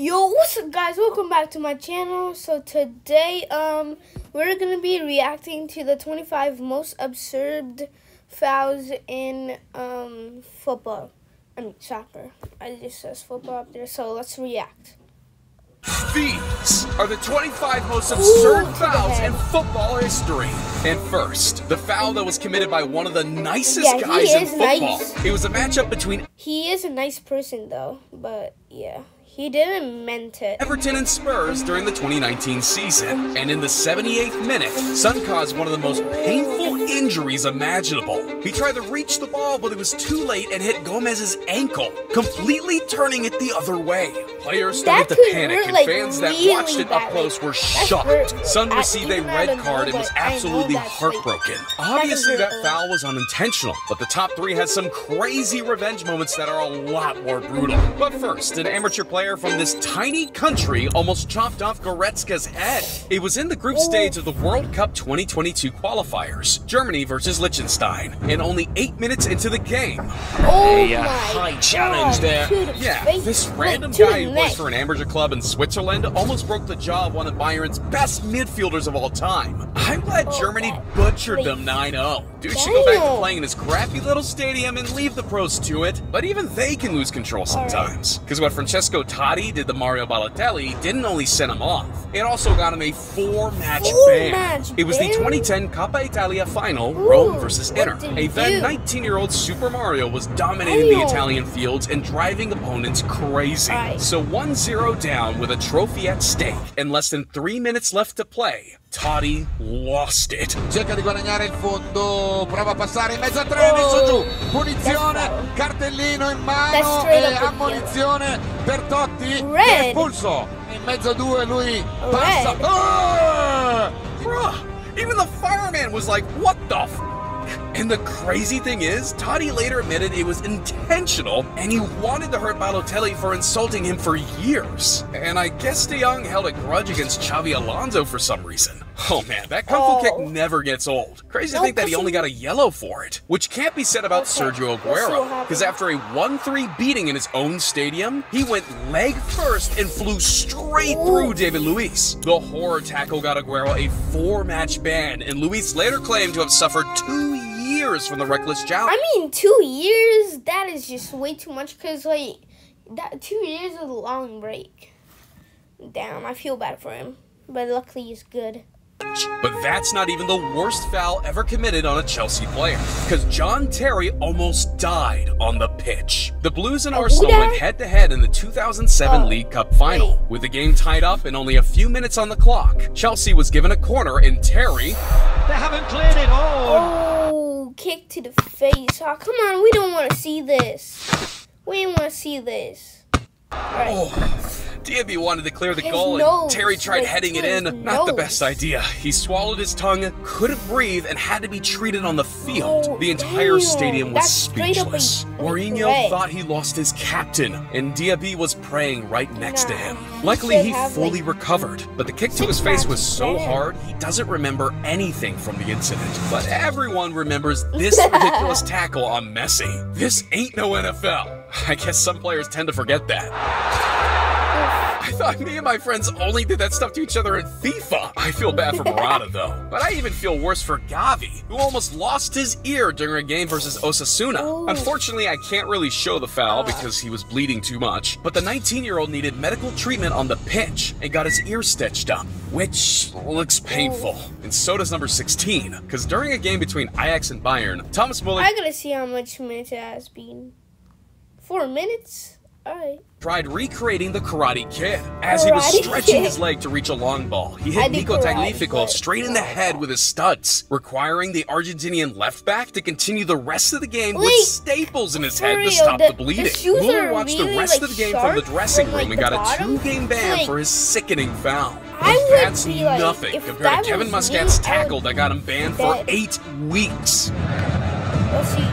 Yo, what's up guys? Welcome back to my channel. So today um we're going to be reacting to the 25 most absurd fouls in um football. I mean soccer. I just says football up there. So let's react. These are the 25 most absurd Ooh, fouls in football history. And first, the foul that was committed by one of the nicest Yeah, guys in football. nice. It was a matchup between He is a nice person though, but yeah. He didn't meant it. Everton and Spurs during the 2019 season. And in the 78th minute, Son caused one of the most painful injuries imaginable. He tried to reach the ball, but it was too late and hit Gomez's ankle, completely turning it the other way. Players started to panic, and like, fans that watched it up close were shocked. Son received a red card and was but I know absolutely heartbroken. Obviously, that foul was unintentional, but the top three had some crazy revenge moments that are a lot more brutal. But first, an amateur player from this tiny country almost chopped off Goretzka's head. It was in the group stage of the World Cup 2022 qualifiers, Germany versus Liechtenstein, and only eight minutes into the game. Oh A, uh, high God, challenge there. Yeah, this random guy for an amateur club in Switzerland almost broke the jaw of one of Bayern's best midfielders of all time. I'm glad Oh, Germany butchered them 9-0. Dude should go back to playing in his crappy little stadium and leave the pros to it. But even they can lose control sometimes. Because what Francesco Totti did to Mario Balotelli didn't only send him off, it also got him a four-match ban. Four-match It was the 2010 Coppa Italia final, Ooh, Rome versus Inter. A then 19-year-old Super Mario was dominating the Italian fields and driving opponents crazy. Right. So 1-0 down with a trophy at stake and less than three minutes left to play. Totti lost it. cerca di guadagnare il fondo, prova a passare in mezzo a tre, messo giù, punizione, cartellino in mano e up ammonizione per Totti, Red. che è espulso, in mezzo a due lui passa, Red. Ah! Bruh, even the fireman was like, what the f-? And the crazy thing is, Totti later admitted it was intentional and he wanted to hurt Balotelli for insulting him for years. And I guess De Jong held a grudge against Xabi Alonso for some reason. Oh man, that kung fu Oh. kick never gets old. Crazy to think that he only got a yellow for it, which can't be said about Okay, Sergio Aguero. Because after a 1-3 beating in his own stadium, he went leg first and flew straight through David Luiz. The horror tackle got Aguero a four-match ban, and Luiz later claimed to have suffered two years from the reckless challenge. I mean, two years, that is just way too much because, like, that two years is a long break. Damn, I feel bad for him. But luckily, he's good. But that's not even the worst foul ever committed on a Chelsea player. Because John Terry almost died on the pitch. The Blues and Oh, Arsenal went head to head in the 2007 Oh, League Cup final. wait. With the game tied up and only a few minutes on the clock, Chelsea was given a corner and Terry They haven't cleared it all. Oh, oh. Kick to the face. Oh, come on. We don't want to see this. We don't want to see this. Oh, Diaby wanted to clear the His goal, nose, and Terry tried heading it in. Not the best idea. He swallowed his tongue, couldn't breathe, and had to be treated on the field. Oh, the entire damn. stadium was That's straight up a- speechless. Mourinho thought he lost his captain, and Diaby was praying right next to him. Luckily, should he fully like, recovered, but the kick to his face was so hard he doesn't remember anything from the incident. But everyone remembers this ridiculous tackle on Messi. This ain't no NFL. I guess some players tend to forget that. I thought me and my friends only did that stuff to each other in FIFA. I feel bad for Morata though, but I even feel worse for Gavi, who almost lost his ear during a game versus Osasuna. Ooh. Unfortunately, I can't really show the foul ah. because he was bleeding too much, but the 19-year-old needed medical treatment on the pitch and got his ear stitched up, which looks oh. painful. And so does number 16, because during a game between Ajax and Bayern, Thomas Muller I gotta see how much minutes it has been. Four minutes? Alright. tried recreating the Karate Kid. As he was stretching Kid. his leg to reach a long ball, he hit Nico karate, Tagliafico straight in the head with his studs, requiring the Argentinian left back to continue the rest of the game with staples in his head to stop the- the, bleeding. Mueller watched the rest like, of the game from the dressing from, room like, and got a two-game ban Like- for his sickening foul. I But would that's be nothing compared to Kevin Muscat's me, I tackle would that got him banned for eight weeks. See.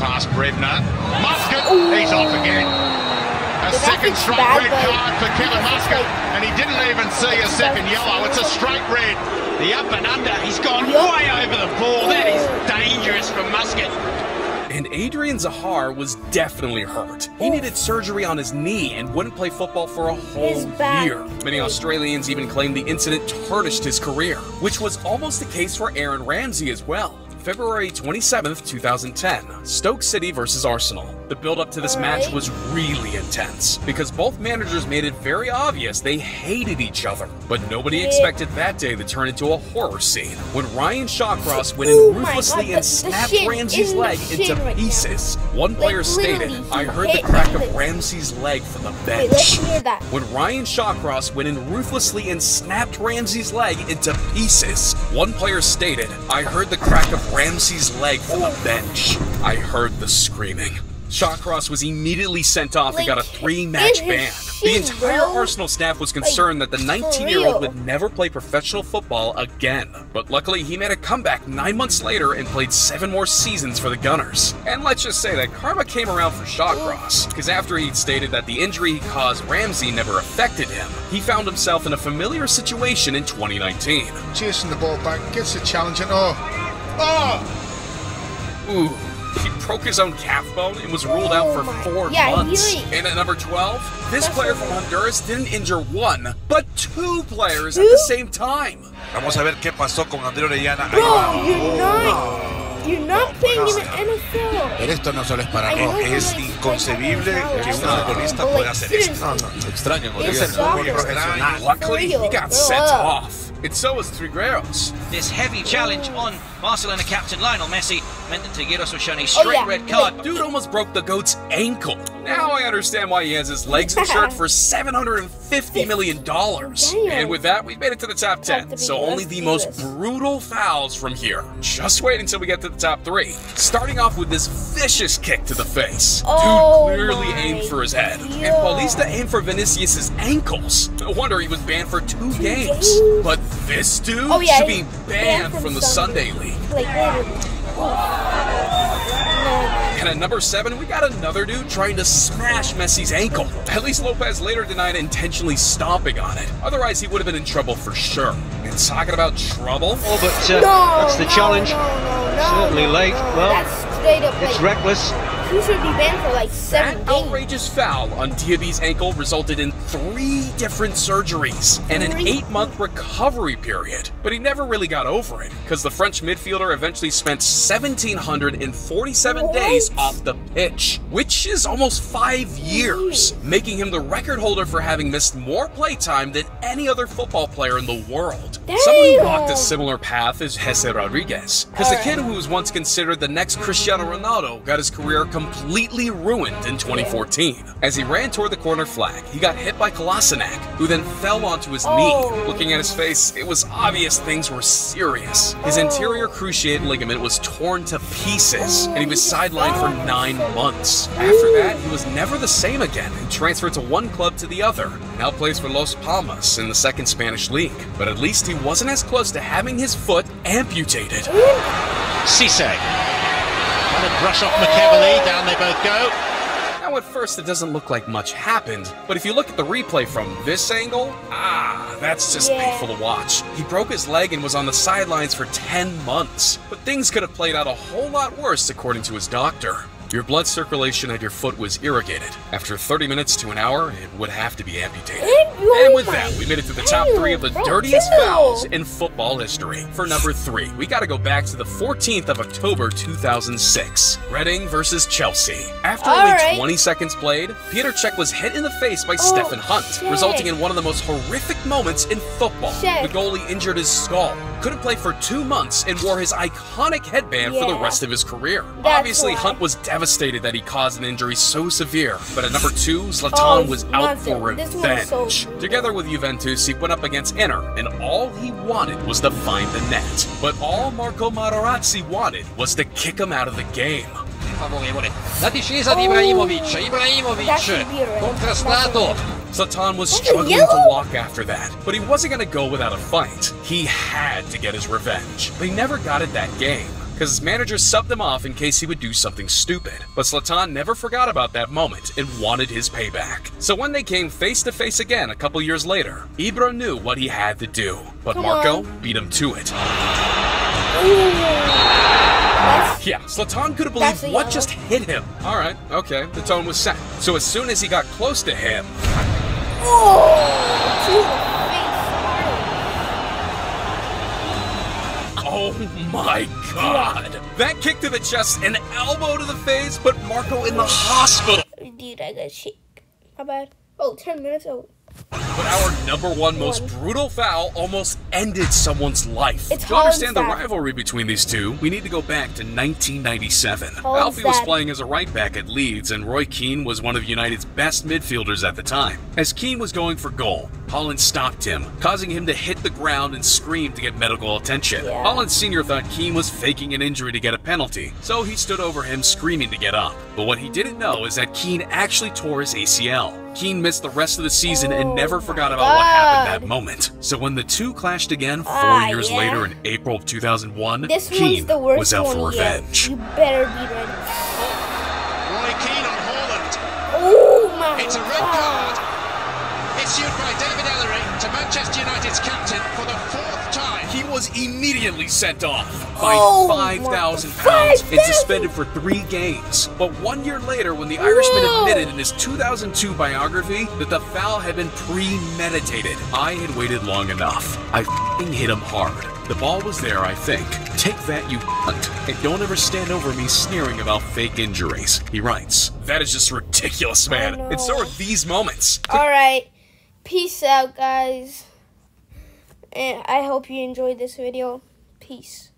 Getting past Brebner. Muscat, he's off again. A The second graphic's straight red but card for Kevin it's Muscat, like- and he didn't even see a second yellow. It's a straight red. The up and under, he's gone Yup. way over the ball. That is dangerous for Muscat. And Adrian Zahra was definitely hurt. He Oof. needed surgery on his knee and wouldn't play football for a whole year. Many Australians even claimed the incident tarnished his career, which was almost the case for Aaron Ramsey as well. February 27th, 2010, Stoke City versus Arsenal. The build up to this match was really intense because both managers made it very obvious they hated each other. But nobody expected that day to turn into a horror scene when Ryan Shawcross went Oh in ruthlessly God, the- and snapped Ramsey's leg into shin right now. pieces. One player stated, I heard the crack of Ramsey's leg from the Wait, bench. hear that. When Ryan Shawcross went in ruthlessly and snapped Ramsey's leg into pieces, one player stated, I heard the crack of Ramsey's leg from the bench. I heard the screaming. Shawcross was immediately sent off and got a three match ban. The entire bro. Arsenal staff was concerned that the 19-year-old would never play professional football again. But luckily, he made a comeback nine months later and played seven more seasons for the Gunners. And let's just say that karma came around for Shawcross, because after he'd stated that the injury he caused Ramsey never affected him, he found himself in a familiar situation in 2019. Chasing the ball back, gets a challenge, and oh, oh! Ooh. He broke his own calf bone and was ruled out for Oh my- four yeah, months. like- and at number 12, this That's player from. Honduras didn't injure one, but two players at the same time. Vamos a ver qué pasó con André Orellana. Bro, you're not. You're not playing in the NFL. Pero esto no solo es para I know Rojo. you're Es like, inconcebible que un futbolista pueda hacer esto. seriously, Extraño, It's ser muy profesional. Luckily, he got grow sent off. And so was Trigueros. This heavy challenge oh. on Barcelona captain Lionel Messi meant that Trigueros was shown a oh, straight Oh, yeah. red card. Dude almost broke the goat's ankle. Now I understand why he has his legs insured for $750 million. Damn. And with that, we've made it to the top 10. to So only the most brutal fouls from here. Just wait until we get to the top three. Starting off with this vicious kick to the face. Oh Dude clearly my aimed for his head. And God. Paulista aimed for Vinicius' ankles. No wonder he was banned for two games. games? But this dude Oh, yeah, should be banned from the Sunday League. Like And at number seven, we got another dude trying to smash Messi's ankle. At least Lopez later denied intentionally stomping on it. Otherwise, he would have been in trouble for sure. And talking about trouble, Oh, but uh, No, that's the no, challenge. No, no, no, Certainly no, late. no. Well, that's straight up It's reckless. He should be banned for like that seven games. outrageous foul on Diaby's ankle resulted in three different surgeries and an eight month recovery period. But he never really got over it because the French midfielder eventually spent 1,747 What? days off the pitch, which is almost five years, making him the record holder for having missed more playtime than any other football player in the world. Someone who walked a similar path is Jesse Rodriguez, because the kid who was once considered the next Cristiano Ronaldo got his career completely ruined in 2014. As he ran toward the corner flag, he got hit by Kolasinac, who then fell onto his Oh. knee. Looking at his face, it was obvious things were serious. His oh. anterior cruciate ligament was torn to pieces, and he was sidelined for nine months. After that, he was never the same again and transferred to one club to the other. Now plays for Los Palmas in the second Spanish league. But at least he wasn't as close to having his foot amputated. Cisse. Trying to brush off McEveley. Down they both go. Now, at first, it doesn't look like much happened, but if you look at the replay from this angle, ah, that's just Yeah. painful to watch. He broke his leg and was on the sidelines for 10 months, but things could have played out a whole lot worse, according to his doctor. Your blood circulation at your foot was irrigated. After 30 minutes to an hour, it would have to be amputated. Oh And with that, we made it to the top three of the dirtiest fouls in football history. For number three, we gotta go back to the 14th of October 2006. Reading versus Chelsea. After only right. 20 seconds played, Peter Cech was hit in the face by Stephen Hunt, shit. resulting in one of the most horrific moments in football. The goalie injured his skull, couldn't play for two months, and wore his iconic headband for the rest of his career. That's Obviously, why. Hunt was devastated that he caused an injury so severe, but at number two, Zlatan Oh, was out for one's so revenge. Together with Juventus, he went up against Inter, and all he wanted was to find the net. But all Marco Materazzi wanted was to kick him out of the game. Favorevole. La discesa di Ibrahimovic, oh. Ibrahimovic That should be contrastato. Zlatan was struggling to walk after that, but he wasn't going to go without a fight. He had to get his revenge. But he never got it that game. Because his manager subbed him off in case he would do something stupid. But Zlatan never forgot about that moment and wanted his payback. So when they came face to face again a couple years later, Ibra knew what he had to do. But Come Marco on. beat him to it. That's Yeah, Zlatan couldn't believe what yellow. just hit him. All right, okay, the tone was set. So as soon as he got close to him, oh, to the face. oh my god! That kick to the chest, an elbow to the face, put Marco in the hospital. Dude, I got shit. My bad. Oh, 10 minutes. Oh, But our number one most brutal foul almost ended someone's life. It's to understand the rivalry between these two, we need to go back to 1997. Haaland's Alfie was playing as a right back at Leeds, and Roy Keane was one of United's best midfielders at the time. As Keane was going for goal, Haaland stopped him, causing him to hit the ground and scream to get medical attention. Yeah. Haaland Sr. thought Keane was faking an injury to get a penalty, so he stood over him screaming to get up. But what he didn't know is that Keane actually tore his ACL. Keane missed the rest of the season and Oh never forgot about what happened that moment. So when the two clashed again four Ah, years yeah. later in April of 2001, this Keane one's the worst was out one for yet. revenge. You better be ready. Roy Keane on Haaland. Oh my It's a red God. card. Issued by David Elleray to Manchester United's captain for the fourth time. He was immediately sent off, fined Oh, five thousand my- pounds, and suspended for three games. But one year later, when the Irishman Whoa. admitted in his 2002 biography that the foul had been premeditated, I had waited long enough. I fing hit him hard. The ball was there, I think. Take that, you cunt, and don't ever stand over me sneering about fake injuries. He writes. That is just ridiculous, man. And so are these moments. All right. Peace out, guys. And I hope you enjoyed this video. Peace.